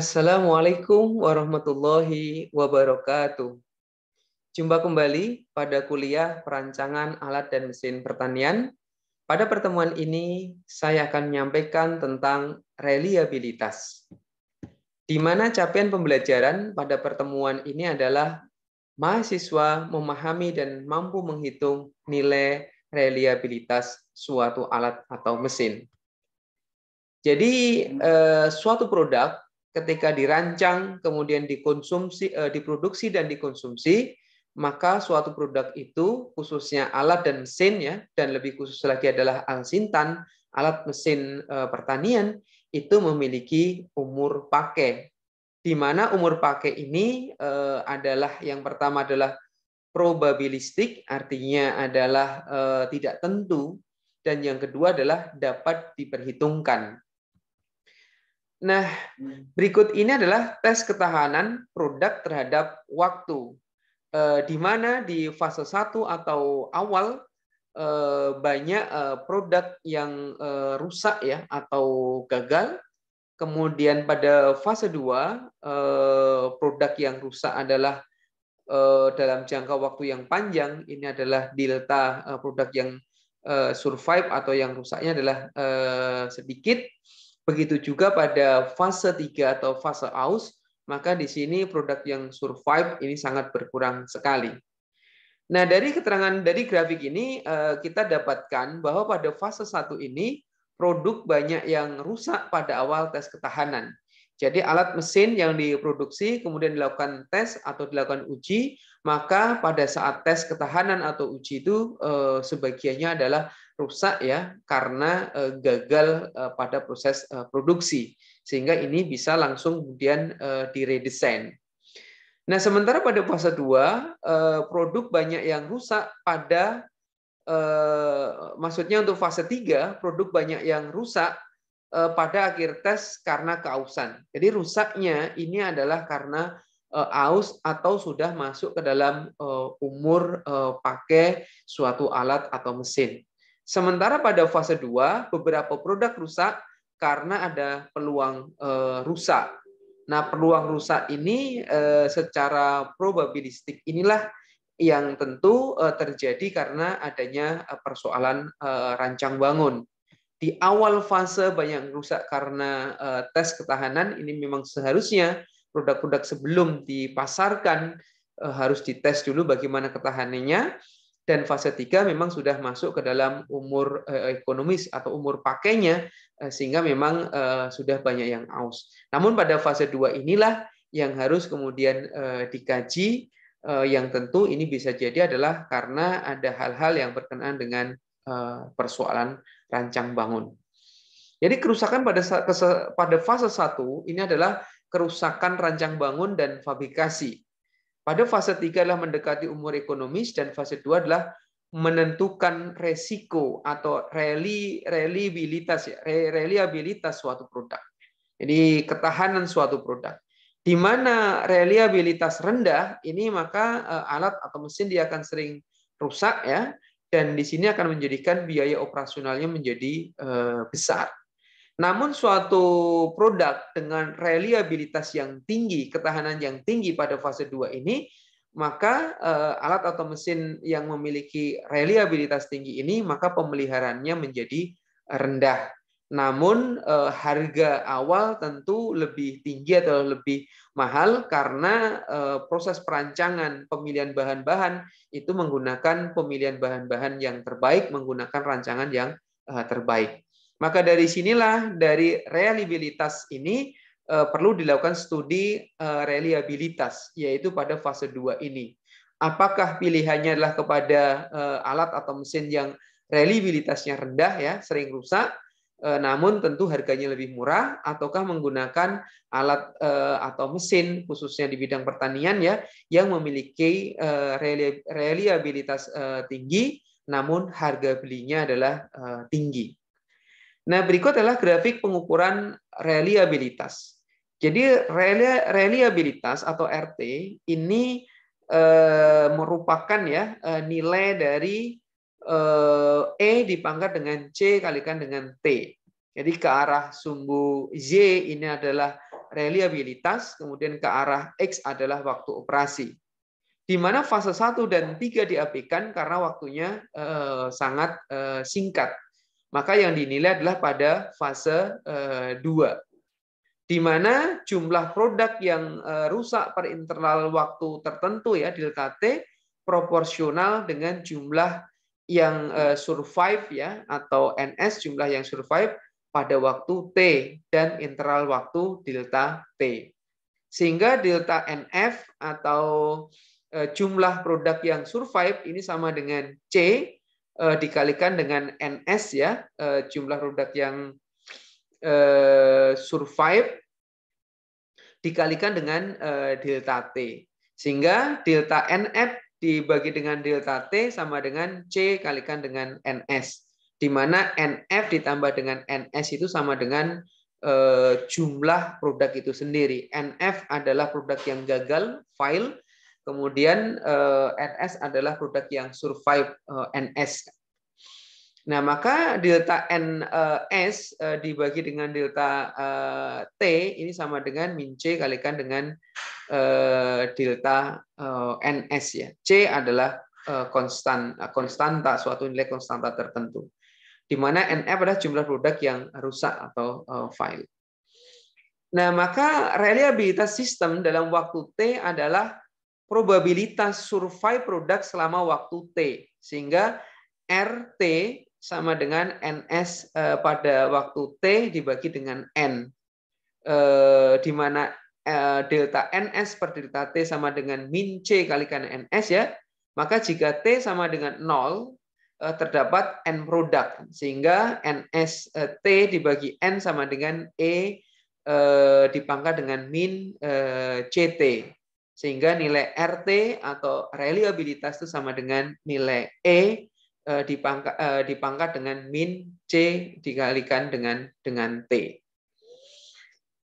Assalamualaikum warahmatullahi wabarakatuh. Jumpa kembali pada kuliah perancangan alat dan mesin pertanian. Pada pertemuan ini, saya akan menyampaikan tentang reliabilitas. Di mana capaian pembelajaran pada pertemuan ini adalah mahasiswa memahami dan mampu menghitung nilai reliabilitas suatu alat atau mesin. Jadi, eh, suatu produk ketika dirancang, kemudian dikonsumsi, eh, diproduksi dan dikonsumsi, maka suatu produk itu khususnya alat dan mesin ya, dan lebih khusus lagi adalah alsintan, alat mesin eh, pertanian itu memiliki umur pakai. Di mana umur pakai ini eh, adalah yang pertama adalah probabilistik, artinya adalah tidak tentu, dan yang kedua adalah dapat diperhitungkan. Nah, berikut ini adalah tes ketahanan produk terhadap waktu. Eh, di mana di fase 1 atau awal eh, banyak eh, produk yang rusak ya atau gagal. Kemudian pada fase 2 produk yang rusak adalah dalam jangka waktu yang panjang. Ini adalah delta produk yang survive atau yang rusaknya adalah sedikit Begitu juga pada fase 3 atau fase aus, maka di sini produk yang survive ini sangat berkurang sekali. Nah, dari keterangan dari grafik ini eh, kita dapatkan bahwa pada fase 1 ini produk banyak yang rusak pada awal tes ketahanan. Jadi alat mesin yang diproduksi kemudian dilakukan tes atau dilakukan uji, maka pada saat tes ketahanan atau uji itu eh, sebagiannya adalah rusak ya karena eh, gagal eh, pada proses produksi sehingga ini bisa langsung kemudian diredesain. Nah, sementara pada fase 2 produk banyak yang rusak pada maksudnya untuk fase 3 produk banyak yang rusak pada akhir tes karena keausan. Jadi rusaknya ini adalah karena aus atau sudah masuk ke dalam umur pakai suatu alat atau mesin. Sementara pada fase 2, beberapa produk rusak karena ada peluang eh, rusak. Nah, peluang rusak ini eh, secara probabilistik inilah yang tentu eh, terjadi karena adanya persoalan rancang bangun. Di awal fase banyak rusak karena tes ketahanan, ini memang seharusnya produk-produk sebelum dipasarkan harus dites dulu bagaimana ketahanannya dan fase 3 memang sudah masuk ke dalam umur eh, ekonomis atau umur pakainya eh, sehingga memang eh, sudah banyak yang aus. Namun pada fase 2 inilah yang harus kemudian dikaji yang tentu ini bisa jadi adalah karena ada hal-hal yang berkenaan dengan persoalan rancang bangun. Jadi kerusakan pada pada fase 1 ini adalah kerusakan rancang bangun dan fabrikasi pada fase 3 adalah mendekati umur ekonomis dan fase 2 adalah menentukan resiko atau reli, reliabilitas ya, reliabilitas suatu produk. Jadi ketahanan suatu produk. Di mana reliabilitas rendah ini maka eh, alat atau mesin dia akan sering rusak ya dan di sini akan menjadikan biaya operasionalnya menjadi eh, besar. Namun suatu produk dengan reliabilitas yang tinggi, ketahanan yang tinggi pada fase 2 ini, maka eh, alat atau mesin yang memiliki reliabilitas tinggi ini, maka pemeliharaannya menjadi rendah. Namun eh, harga awal tentu lebih tinggi atau lebih mahal karena eh, proses perancangan pemilihan bahan-bahan itu menggunakan pemilihan bahan-bahan yang terbaik, menggunakan rancangan yang terbaik. Maka dari sinilah dari reliabilitas ini eh, perlu dilakukan studi eh, reliabilitas yaitu pada fase 2 ini. Apakah pilihannya adalah kepada eh, alat atau mesin yang reliabilitasnya rendah ya, sering rusak namun tentu harganya lebih murah ataukah menggunakan alat atau mesin khususnya di bidang pertanian ya yang memiliki reliabilitas tinggi namun harga belinya adalah tinggi. Nah, berikut adalah grafik pengukuran reliabilitas. Jadi reliabilitas atau RT ini eh, merupakan ya eh, nilai dari eh, E dipangkat dengan C kalikan dengan T. Jadi ke arah sumbu Z ini adalah reliabilitas, kemudian ke arah X adalah waktu operasi. Di mana fase 1 dan 3 diabaikan karena waktunya eh, sangat eh, singkat. Maka yang dinilai adalah pada fase eh, 2. Di mana jumlah produk yang eh, rusak per interval waktu tertentu ya delta T proporsional dengan jumlah yang eh, survive ya atau NS jumlah yang survive pada waktu T dan interval waktu delta T. Sehingga delta NF atau eh, jumlah produk yang survive ini sama dengan C eh, dikalikan dengan NS ya, jumlah produk yang survive dikalikan dengan delta T. Sehingga delta NF dibagi dengan delta T sama dengan C kalikan dengan NS di mana NF ditambah dengan NS itu sama dengan uh, jumlah produk itu sendiri. NF adalah produk yang gagal, file, kemudian eh, NS adalah produk yang survive eh, NS. Nah, maka delta NS dibagi dengan delta T ini sama dengan min C kalikan dengan delta NS ya. C adalah konstan konstanta suatu nilai konstanta tertentu di mana NF adalah jumlah produk yang rusak atau file. Nah, maka reliabilitas sistem dalam waktu T adalah probabilitas survive produk selama waktu T. Sehingga RT sama dengan NS pada waktu T dibagi dengan N. Di mana delta NS per delta T sama dengan min C kalikan NS ya. Maka jika T sama dengan 0, Eh, terdapat n produk sehingga ns eh, t dibagi n sama dengan e eh, dipangkat dengan min ct sehingga nilai rt atau reliabilitas itu sama dengan nilai e dipangkat dipangkat dengan min c dikalikan dengan dengan t.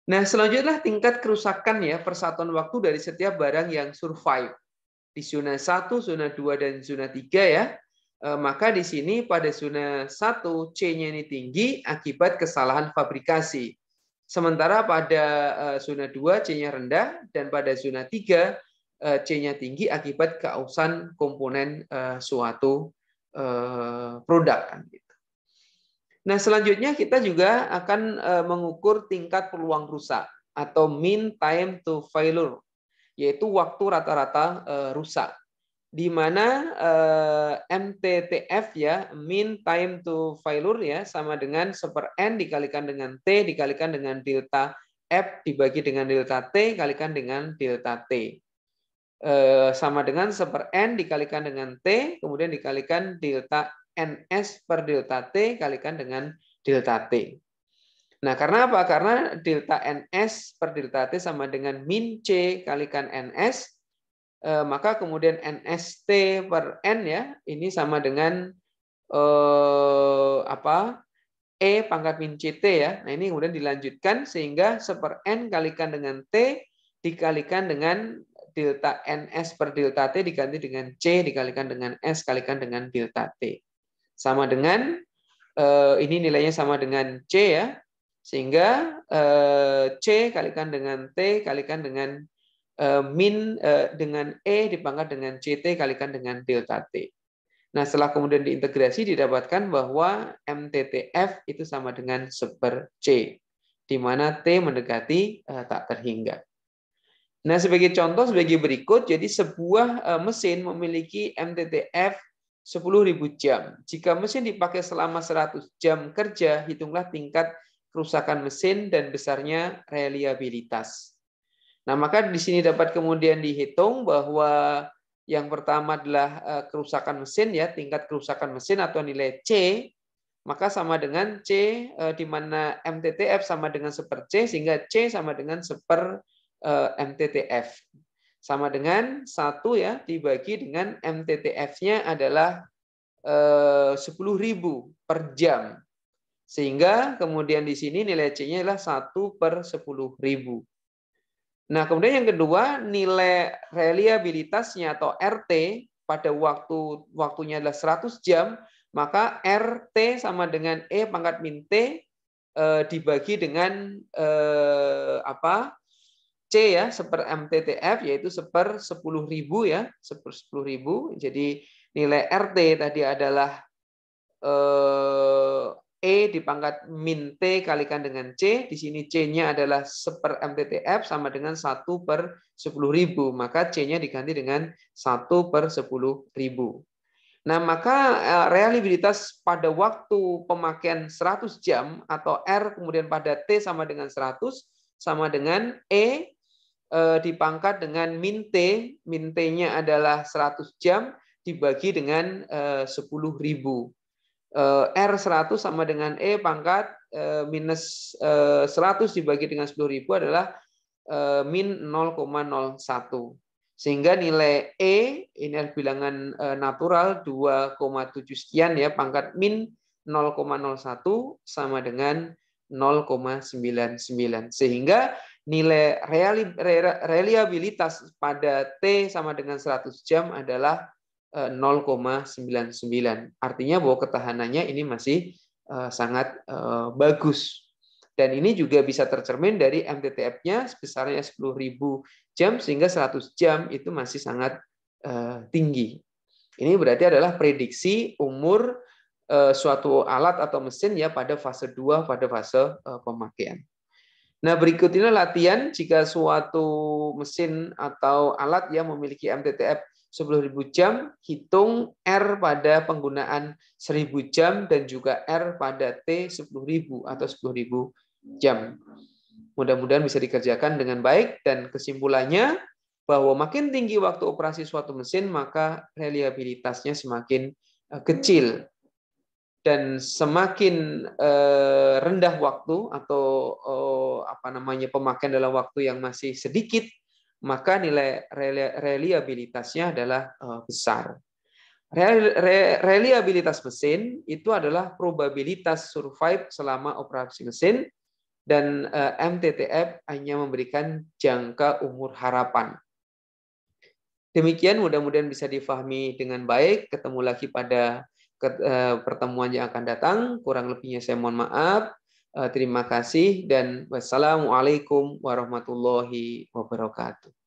Nah, selanjutnya tingkat kerusakan ya persatuan waktu dari setiap barang yang survive. Di zona 1, zona 2 dan zona 3 ya. Eh, maka di sini pada zona 1 C-nya ini tinggi akibat kesalahan fabrikasi. Sementara pada eh, zona 2 C-nya rendah dan pada zona 3 eh, C-nya tinggi akibat keausan komponen suatu produk kan gitu. Nah, selanjutnya kita juga akan mengukur tingkat peluang rusak atau mean time to failure, yaitu waktu rata-rata rusak. Di mana eh, MTTF ya mean time to failure ya sama dengan seper n dikalikan dengan t dikalikan dengan delta f dibagi dengan delta t kalikan dengan delta t. Sama dengan seper n dikalikan dengan t kemudian dikalikan delta ns per delta t kalikan dengan delta t. Nah, karena apa? Karena delta ns per delta t sama dengan min c kalikan ns Eh, maka kemudian NST per N ya, ini sama dengan eh, apa? E pangkat min CT ya. Nah, ini kemudian dilanjutkan sehingga seper N kalikan dengan T dikalikan dengan delta NS per delta T diganti dengan C dikalikan dengan S kalikan dengan delta T. Sama dengan eh, ini nilainya sama dengan C ya. Sehingga eh, C kalikan dengan T kalikan dengan Eh, min dengan E dipangkat dengan CT kalikan dengan delta T. Nah, setelah kemudian diintegrasi didapatkan bahwa MTTF itu sama dengan seper C, di mana T mendekati tak terhingga. Nah, sebagai contoh sebagai berikut, jadi sebuah mesin memiliki MTTF 10.000 jam. Jika mesin dipakai selama 100 jam kerja, hitunglah tingkat kerusakan mesin dan besarnya reliabilitas. Nah, maka di sini dapat kemudian dihitung bahwa yang pertama adalah eh, kerusakan mesin ya, tingkat kerusakan mesin atau nilai C, maka sama dengan C eh, di mana MTTF sama dengan seper C sehingga C sama dengan seper eh, MTTF. Sama dengan satu ya dibagi dengan MTTF-nya adalah 10.000 per jam. Sehingga kemudian di sini nilai C-nya adalah 1 per 10.000. Nah, kemudian yang kedua, nilai reliabilitasnya atau RT pada waktu waktunya adalah 100 jam, maka RT sama dengan E pangkat min T eh, dibagi dengan eh, apa? C ya, seper MTTF yaitu seper 10.000 ya, seper 10.000. Jadi nilai RT tadi adalah eh, E dipangkat min T kalikan dengan C. Di sini C-nya adalah seper MTTF sama dengan 1 per 10.000. Maka C-nya diganti dengan 1 per 10.000. Nah, maka eh, reliabilitas pada waktu pemakaian 100 jam atau R kemudian pada T sama dengan 100 sama dengan E dipangkat dengan min T. Min T-nya adalah 100 jam dibagi dengan 10.000. Eh, R 100 sama dengan E pangkat eh, minus 100 eh, dibagi dengan 10.000 adalah min 0,01. Sehingga nilai E ini bilangan natural 2,7 sekian ya pangkat min 0,01 sama dengan 0,99. Sehingga nilai reliabilitas pada T sama dengan 100 jam adalah 0,99. Artinya bahwa ketahanannya ini masih eh, sangat eh, bagus. Dan ini juga bisa tercermin dari MTTF-nya sebesarnya 10.000 jam sehingga 100 jam itu masih sangat eh, tinggi. Ini berarti adalah prediksi umur suatu alat atau mesin ya pada fase 2 pada fase pemakaian. Nah, berikut ini latihan jika suatu mesin atau alat yang memiliki MTTF 10.000 jam, hitung R pada penggunaan 1.000 jam dan juga R pada T 10.000 atau 10.000 jam. Mudah-mudahan bisa dikerjakan dengan baik dan kesimpulannya bahwa makin tinggi waktu operasi suatu mesin maka reliabilitasnya semakin eh, kecil dan semakin eh, rendah waktu atau oh, apa namanya pemakaian dalam waktu yang masih sedikit maka nilai reliabilitasnya adalah eh, besar. Reliabilitas mesin itu adalah probabilitas survive selama operasi mesin dan eh, MTTF hanya memberikan jangka umur harapan. Demikian mudah-mudahan bisa difahami dengan baik. Ketemu lagi pada eh, pertemuan yang akan datang. Kurang lebihnya saya mohon maaf. Terima kasih dan wassalamualaikum warahmatullahi wabarakatuh.